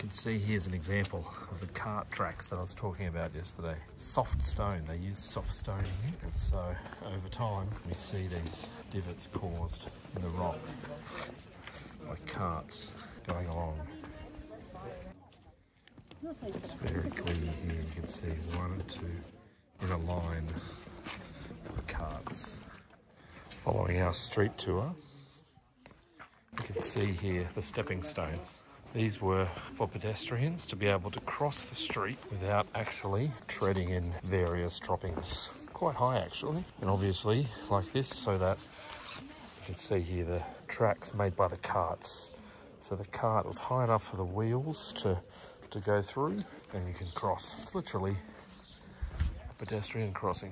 can see here's an example of the cart tracks that I was talking about yesterday. Soft stone, they use soft stone here. And so over time, we see these divots caused in the rock by carts going along. It's very clear here, you can see one and two in a line for the carts. Following our street tour, you can see here the stepping stones. These were for pedestrians to be able to cross the street without actually treading in various droppings. Quite high actually, and obviously like this so that you can see here the tracks made by the carts. So the cart was high enough for the wheels to, to go through and you can cross. It's literally a pedestrian crossing.